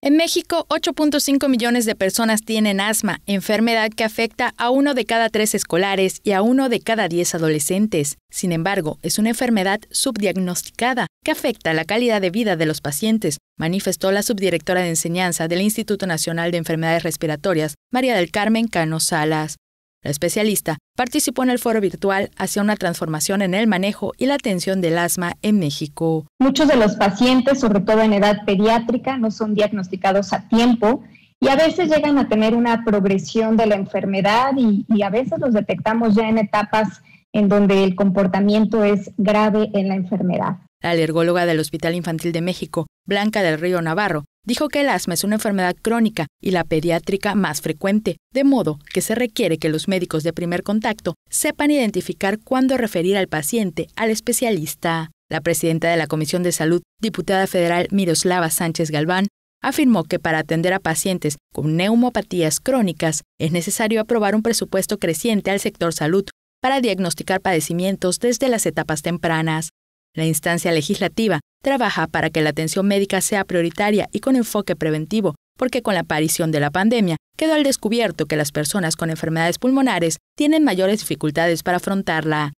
En México, 8.5 millones de personas tienen asma, enfermedad que afecta a uno de cada tres escolares y a uno de cada diez adolescentes. Sin embargo, es una enfermedad subdiagnosticada que afecta la calidad de vida de los pacientes, manifestó la subdirectora de enseñanza del Instituto Nacional de Enfermedades Respiratorias, María del Carmen Cano Salas. La especialista participó en el foro virtual hacia una transformación en el manejo y la atención del asma en México. Muchos de los pacientes, sobre todo en edad pediátrica, no son diagnosticados a tiempo y a veces llegan a tener una progresión de la enfermedad y, a veces los detectamos ya en etapas en donde el comportamiento es grave en la enfermedad. La alergóloga del Hospital Infantil de México, Blanca del Río Navarro, dijo que el asma es una enfermedad crónica y la pediátrica más frecuente, de modo que se requiere que los médicos de primer contacto sepan identificar cuándo referir al paciente al especialista. La presidenta de la Comisión de Salud, diputada federal Miroslava Sánchez Galván, afirmó que para atender a pacientes con neumopatías crónicas es necesario aprobar un presupuesto creciente al sector salud para diagnosticar padecimientos desde las etapas tempranas. La instancia legislativa trabaja para que la atención médica sea prioritaria y con enfoque preventivo, porque con la aparición de la pandemia quedó al descubierto que las personas con enfermedades pulmonares tienen mayores dificultades para afrontarla.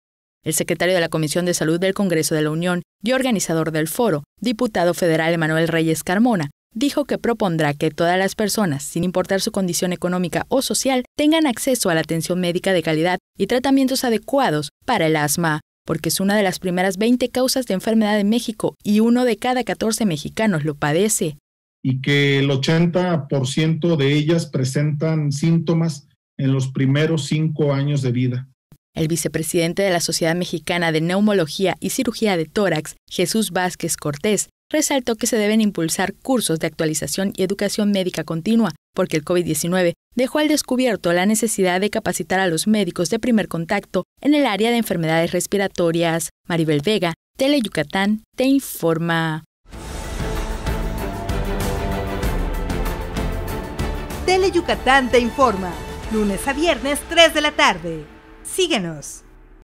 El secretario de la Comisión de Salud del Congreso de la Unión y organizador del foro, diputado federal Emanuel Reyes Carmona, dijo que propondrá que todas las personas, sin importar su condición económica o social, tengan acceso a la atención médica de calidad y tratamientos adecuados para el asma, porque es una de las primeras 20 causas de enfermedad en México y uno de cada 14 mexicanos lo padece. Y que el 80% de ellas presentan síntomas en los primeros cinco años de vida. El vicepresidente de la Sociedad Mexicana de Neumología y Cirugía de Tórax, Jesús Vázquez Cortés, resaltó que se deben impulsar cursos de actualización y educación médica continua, porque el COVID-19 dejó al descubierto la necesidad de capacitar a los médicos de primer contacto en el área de enfermedades respiratorias. Maribel Vega, Tele Yucatán, te informa. Tele Yucatán te informa, lunes a viernes 3 de la tarde. Síguenos.